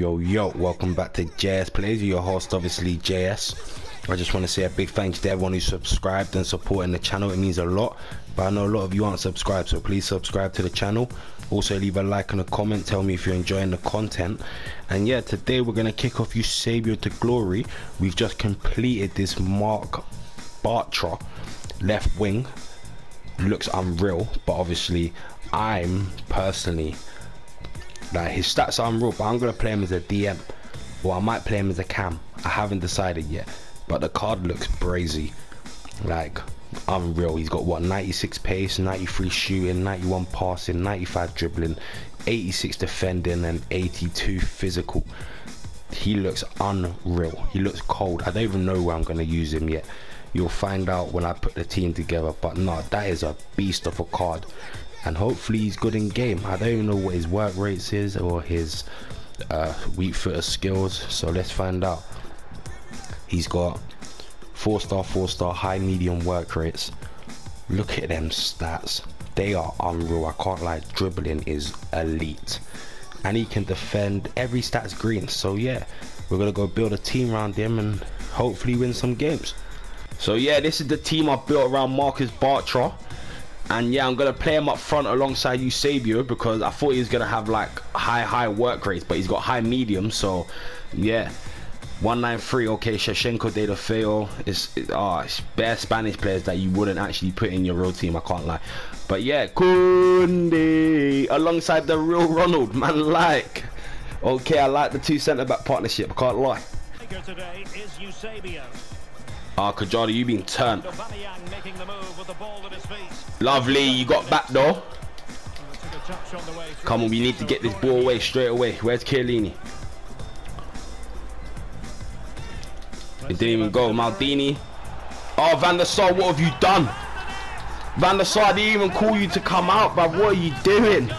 Yo, yo, welcome back to JS Plays. Your host, obviously, JS. I just want to say a big thanks to everyone who subscribed and supporting the channel. It means a lot. But I know a lot of you aren't subscribed, so please subscribe to the channel. Also, leave a like and a comment. Tell me if you're enjoying the content. And yeah, today we're going to kick off Eusebio to glory. We've just completed this Marc Bartra left wing. Looks unreal, but obviously, I'm personally like his stats are unreal, but I'm gonna play him as a DM, or I might play him as a cam. I haven't decided yet, but the card looks brazy, like unreal. He's got what 96 pace, 93 shooting, 91 passing, 95 dribbling, 86 defending, and 82 physical. He looks unreal. He looks cold. I don't even know where I'm gonna use him yet. You'll find out when I put the team together. But no, that is a beast of a card and hopefully he's good in game. I don't even know what his work rates is or his uh, weak footer skills, so let's find out. He's got four star, four star, high, medium work rates. Look at them stats. They are unreal. I can't lie. Dribbling is elite, and he can defend. Every stat's green. So yeah, we're gonna go build a team around him and hopefully win some games. So yeah, this is the team I built around Marcus Bartra. And yeah, I'm gonna play him up front alongside Eusebio because I thought he was gonna have like high high work rates, but he's got high medium. So yeah, 193. Okay, Shevchenko De La Feo is ah, oh, it's bare Spanish players that you wouldn't actually put in your real team. I can't lie. But yeah, Koundé alongside the real Ronald, man. Like, okay, I like the two centre back partnership. I can't lie. Today is Eusebio. Ah, Kajada, you been turned. Lovely, you got back though. Come on, we need to get this ball away straight away. Where's Chiellini? It didn't even go. Maldini. Oh, Van der Sar, what have you done? Van der Sar didn't even call you to come out, but what are you doing?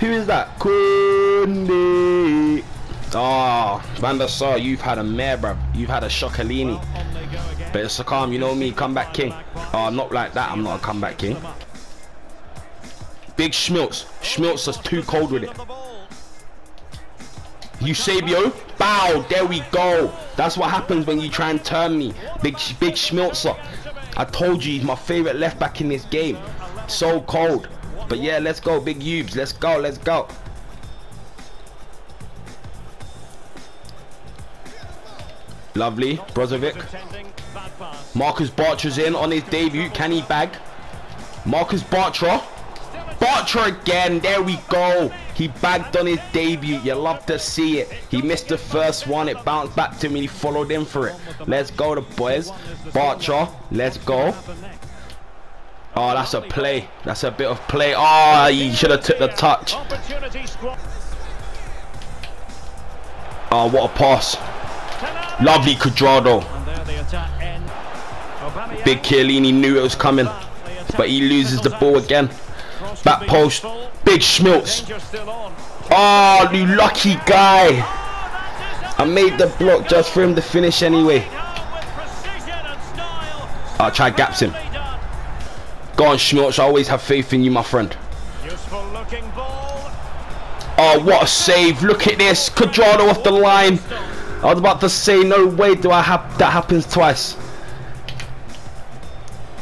Who is that? Koundé. Ah, oh, Van der Sar, you've had a mare, bruv. You've had a Shokalini. But it's a calm, you know me, comeback king. Oh, not like that, I'm not a comeback king. Big Schmiltz. Schmiltz is too cold with it. Eusebio, bow, there we go. That's what happens when you try and turn me. Big, big Schmelzer. I told you he's my favorite left back in this game. So cold. But yeah, let's go, big Ubes. Let's go, let's go. Lovely. Brozovic. Marcus Bartra's in on his debut. Can he bag? Marcus Bartra. Bartra again. There we go. He bagged on his debut. You love to see it. He missed the first one. It bounced back to me. He followed in for it. Let's go, the boys. Bartra. Let's go. Oh, that's a play. That's a bit of play. Oh, he should have took the touch. Oh, what a pass. Lovely Cuadrado. Big Chiellini knew it was coming, but he loses the ball again. Back post. Big Schmiltz. Oh, you lucky guy. I made the block just for him to finish anyway. I'll try gaps him. Go on, Schmiltz. I always have faith in you, my friend. Oh, what a save. Look at this. Cuadrado off the line. I was about to say, no way do I have that happens twice.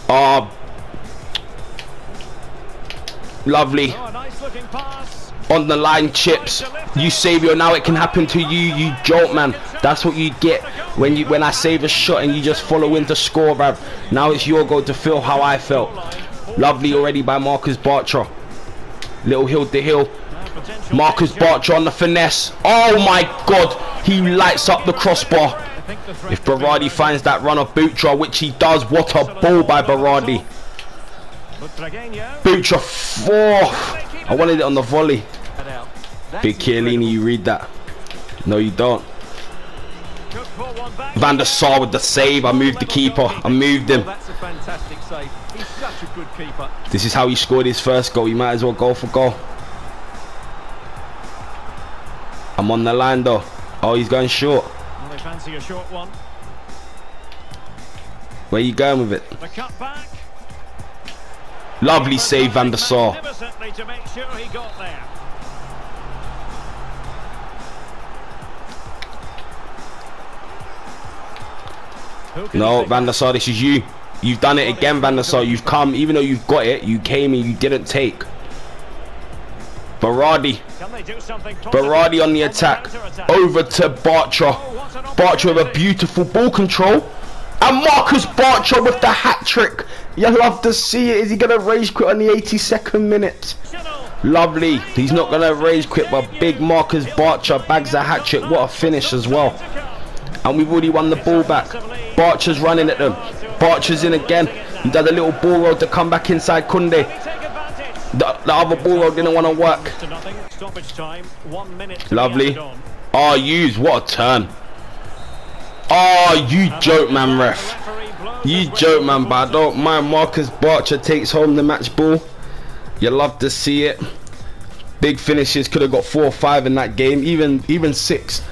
Ah. Oh, lovely. On the line, chips. Eusebio, now it can happen to you, you jolt, man. That's what you get when you when I save a shot and you just follow in to score, bruv. Now it's your goal to feel how I felt. Lovely already by Marcus Bartra. Little hill to hill. Marcus Bartra on the finesse. Oh my god, he lights up the crossbar. If Berardi finds that run of Butra, which he does, what a ball by Berardi. Butra four. I wanted it on the volley. Big Chiellini, you read that? No, you don't. Van der Sar with the save. I moved the keeper. I moved him. This is how he scored his first goal. He might as well go for goal. I'm on the line though. Oh, he's going short. Well, they fancy a short one. Where are you going with it? The cut back. Lovely save, Van der Sar. To make sure he got there. No, Van der Sar, this is you. You've done it again, Van der Sar. You've come, even though you've got it, you came and you didn't take. Positive Berardi on the attack. Over to Bartra. Bartra with a beautiful ball control. And Marcus Bartra with the hat trick. You love to see it. Is he going to rage quit on the 82nd minute? Lovely. He's not going to rage quit, but big Marcus Bartra bags a hat trick. What a finish as well. And we've already won the ball back. Bartra's running at them. Bartra's in again. He does a little ball roll to come back inside Koundé. The, the other ball didn't want to work. To nothing. Stoppage time. One minute. to be Lovely. Oh, use what a turn. Oh, you joke, man, ref. You joke, man, but I don't mind. Marcus Bartra takes home the match ball. You love to see it. Big finishes. Could have got four or five in that game, even even six.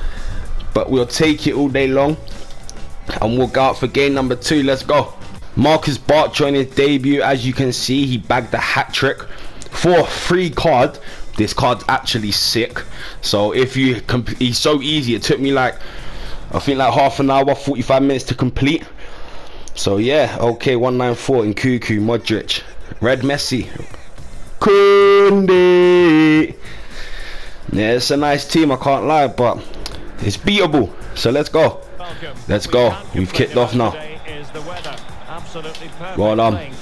But we'll take it all day long, and we'll go out for game number two. Let's go. Marcus Bartra in his debut, as you can see, he bagged the hat trick for free card. This card's actually sick. So if you, he's so easy. It took me like, I think like half an hour, 45 minutes to complete. So yeah, okay, 194 in Kuku, Modric, Red Messi, Koundé. Yeah, it's a nice team, I can't lie, but it's beatable. So let's go. Let's go. We've kicked off now. today is the weather. Well done.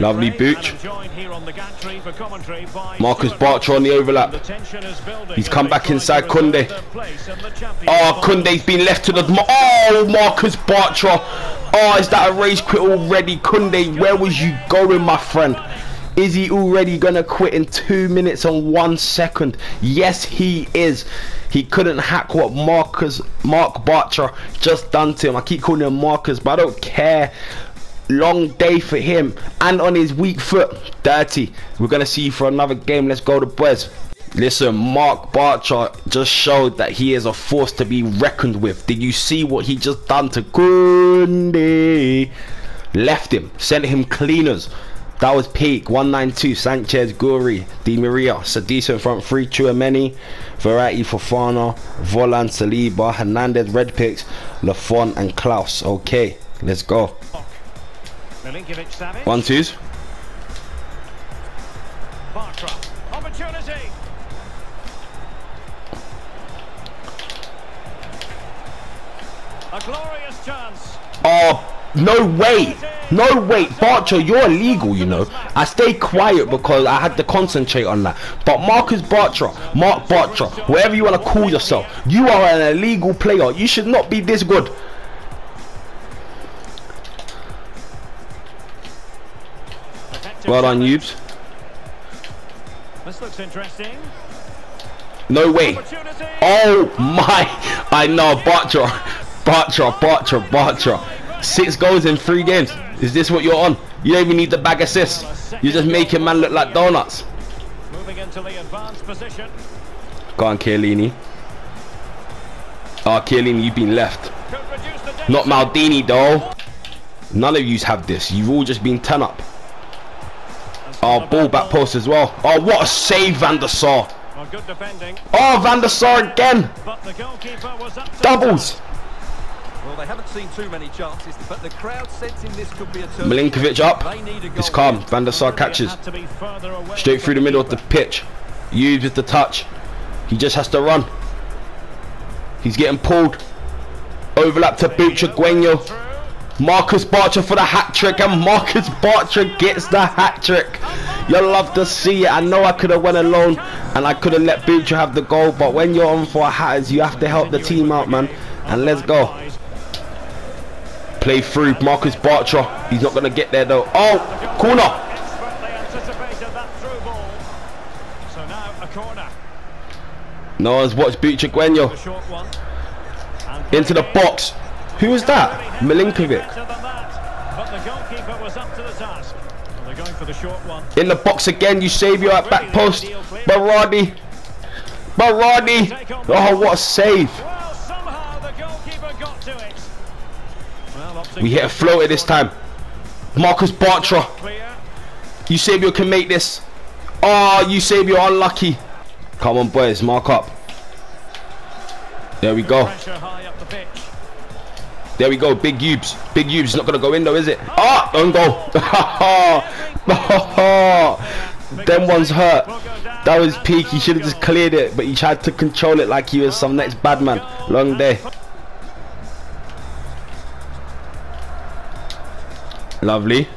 Lovely booch. I'm here on the for commentary by Marcus Bartra on the overlap. The tension is building He's come back inside Koundé. reserve Koundé. their place in Oh, Koundé's been left to the. Oh, Marcus Bartra. Oh, is that a race quit already? Koundé, where was you going, my friend? Is he already gonna quit in two minutes and one second? Yes, he is. He couldn't hack what Marcus Marc Bartra just done to him. I keep calling him Marcus, but I don't care. Long day for him and on his weak foot. Dirty. We're gonna see you for another game. Let's go to boys. Listen, Marc Bartra just showed that he is a force to be reckoned with. Did you see what he just done to Koundé? Left him, sent him cleaners. That was peak. 192. Sanchez, Guri, Di Maria. A decent front three. Tchouaméni, Verratti, Fofana, Volan, Saliba, Hernandez, Red Picks, Lafont, and Klaus. Okay, let's go. Milinkovic Savic. One twos. Bartra. Opportunity. A glorious chance. Oh, no way. No way. Bartra, you're illegal, you know. I stayed quiet because I had to concentrate on that. But Marcus Bartra, Marc Bartra, whatever you want to call yourself, you are an illegal player. You should not be this good. Well done. Yubes. This looks interesting. No way. Oh my. I know. Bartra. Bartra, Bartra, Bartra. Six goals in three games. Is this what you're on? You don't even need the bag assists. You're just making man look like donuts. Moving into the advanced position. Go on, Chiellini. Oh, Chiellini, you've been left. Could reduce the danger. Not Maldini, though. None of yous have this. You've all just been 10 up. Oh, ball back post as well. Oh, what a save, Van der Sar. Well, good defending, Oh, Van der Sar again. but the goalkeeper was up Doubles. Well, they haven't seen too many chances, but the crowd sensing this could be a turn. Milinkovic up. They need a goal It's calm. here. Van der Sar catches. had to be further away Straight through the middle of the pitch. Used with the touch. He just has to run. He's getting pulled. Overlap to Bucha Guenyo. Marcus Bartra for the hat trick and Marcus Bartra gets the hat trick. You'll love to see it. I know I could have went alone and I could have let Bucha have the goal, but when you're on for hatters, you have to help the team out, man. And let's go. Play through Marcus Bartra. He's not going to get there though. Oh, corner. No one's watched one. And Into the box. Who was that? Milinkovic. The. In the box again, Eusebio at back post. Berardi. Berardi. Oh, what a save. Well. We hit a floater this time. Marcus Bartra. Eusebio can make this. Ah, oh, Eusebio unlucky. Come on, boys, mark up. There we go. There we go, big Ubes. Big Ubes not gonna go in though, is it? Ah, don't go. Them ones hurt. That was peak. He should have just cleared it, but he tried to control it like he was some next bad man. Long day. Lovely.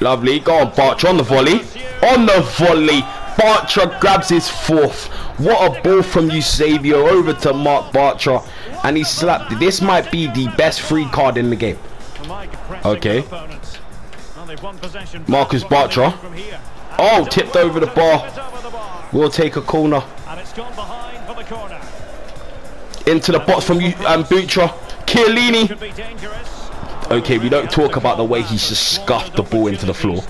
Lovely. Go on, Bartra on the volley. On the volley. Bartra grabs his fourth. What a ball from Eusebio over to Marc Bartra. And he slapped it. This might be the best free card in the game. Okay. Marcus Bartra. Oh, tipped over the bar. We'll take a corner. Into the box from you, um, Butra. Chiellini. Okay, we don't talk about the way he just scuffed the ball into the floor.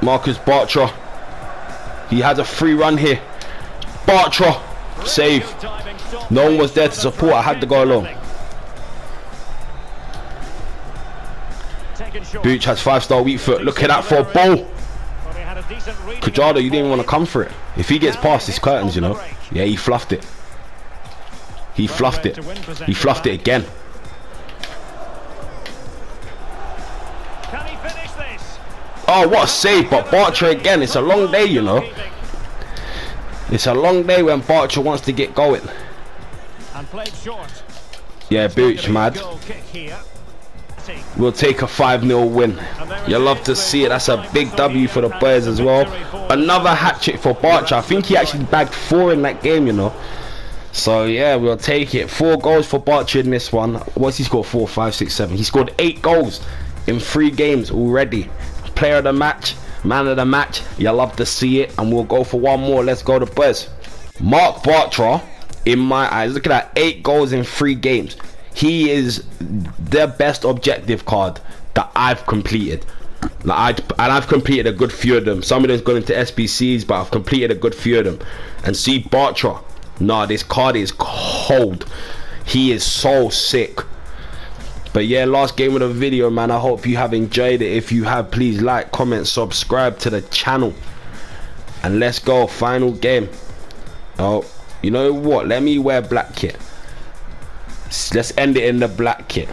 Marcus Bartra. He has a free run here. Bartra. Save. No one was there to support. I had to go along. Booch has five star weak foot. Look at that for a ball. Kajada, you didn't want to come for it. If he gets past his curtains, you know. Yeah, he fluffed it. He fluffed it. He fluffed it again. Can he finish this? Oh, what a save. But Bartra again. It's a long day, you know. It's a long day when Bartra wants to get going. And played short. Yeah, Booch, mad. Goal kick here. We'll take a 5-0 win. You love to see it. That's a big W for the Bears as well. Another hat trick for Bartra. I think he actually bagged four in that game, you know. So yeah, we'll take it. Four goals for Bartra in this one. What's he scored? Four, five, six, seven. He scored eight goals in three games already. Player of the match, man of the match. You love to see it. And we'll go for one more. Let's go to Buzz. Marc Bartra, in my eyes, look at that. Eight goals in three games. He is the best objective card that I've completed. Like I, and I've completed a good few of them. Some of them's gone into SBCs, but I've completed a good few of them. And see Bartra, nah, this card is cold. He is so sick. But yeah, last game of the video, man. I hope you have enjoyed it. If you have, please like, comment, subscribe to the channel. And let's go, final game. Oh, you know what? Let me wear black kit. Let's end it in the black kit.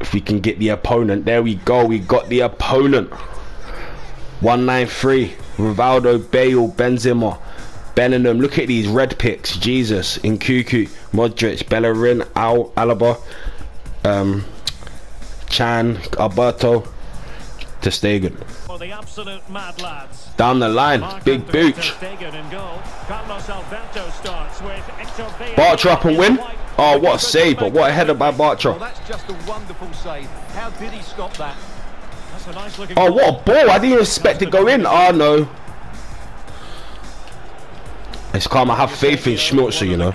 If we can get the opponent. There we go. We got the opponent. 193. Rivaldo, Bale, Benzema, Benham. Look at these red picks. Jesus. Nkunku, Modric, Bellerin, Al Alaba, um, Chan, Alberto, ter Stegen. For the absolute mad lads. Down the line. Big Booch. Bartra up and win. Oh, what a save, but what a header by Bartra. Well, that's just a wonderful save. How did he stop that? Nice Oh, what a ball. I didn't expect to go in. Oh, no. It's calm. I have faith in Schmelzer, you know.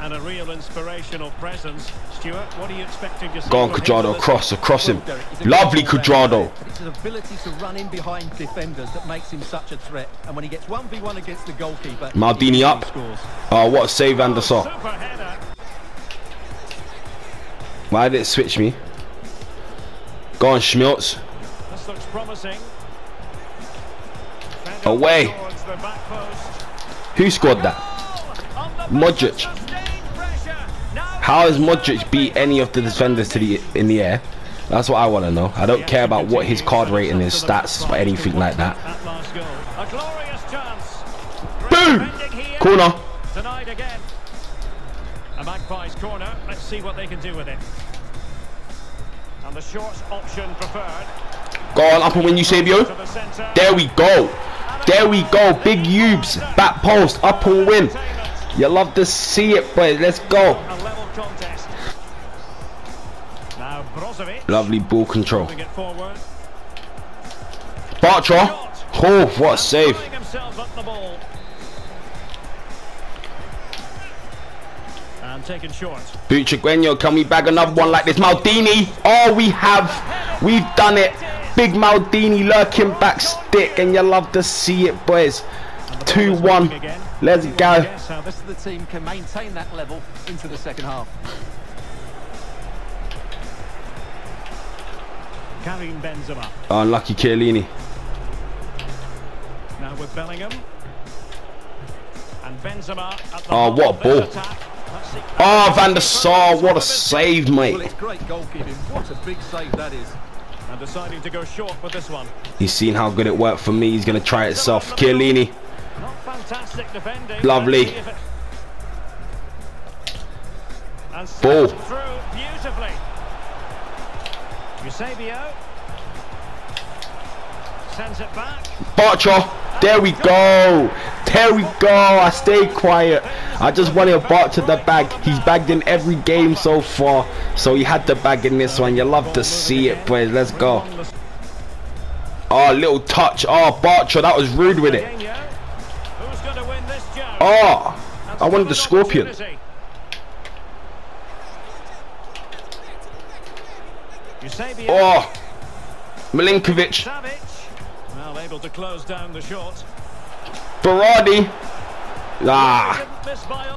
And a real inspirational presence. Stuart, what are you expecting to see? Go on, from him? Cuadrado. Across, across him. Derek, he's a Lovely good player, Cuadrado. but It's his ability to run in behind defenders that makes him such a threat. And when he gets 1v1 against the goalkeeper, Maldini up. Scores. Oh, what a save, Anderson. Super header. Why did it switch me? Go on, Schmelz. This looks promising. Fed Away. Who scored that? Modric. sustained pressure. Now How has Modric beat any of the defenders to the in the air? That's what I want to know. I don't care about what his card rating is, stats, or anything like that. That last goal. A glorious chance. Boom! Corner. Tonight again. A Magpies corner. Let's see what they can do with it. And the short option preferred. Go on, up and win, Eusebio. the. There we go. There we go. Big Ubes. Back post. Up and win. You love to see it, boys. Let's go. Lovely ball control. Bartra. Oh, what a save. And taken short. Can we bag another one like this? Maldini. Oh, we have. We've done it. Big Maldini lurking back stick, and you love to see it, boys. And the ball is 2-1. Let's go. guess how this the team can maintain that level into the second half. Karim Benzema. Oh, Unlucky Chiellini. Now with Bellingham. And Benzema at the Oh, what a ball. attack. Oh, Van der Sar, what a save, Well, mate. it's great goalkeeping. What a big save that is. And deciding to go short with this one. He's seen how good it worked for me. He's going to try it himself. Chiellini. Not fantastic defending. Lovely. Let's see if it- And Ball. beautifully. Eusebio. Sends it back. Bartra. There we go. There we go. I stayed quiet. I just wanted to the bag. He's bagged in every game so far. So he had the bag in this one. You love to see it, boys. Let's go. Oh, little touch. Oh, Bartra. That was rude with it. Coutinho. Who's going to win this jab? Oh, I wanted the scorpion. Oh, Milinkovic. Well, able to close down the shot. Berardi. Ah. Didn't miss by a-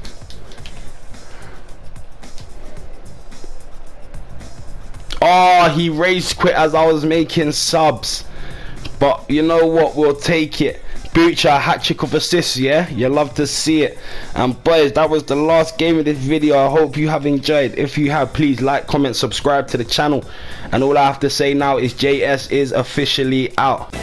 Oh, he raised quit as I was making subs. But you know what? We'll take it. Butcher, hat trick of assists, yeah? You love to see it. And boys, that was the last game of this video. I hope you have enjoyed. If you have, please like, comment, subscribe to the channel. And all I have to say now is JS is officially out.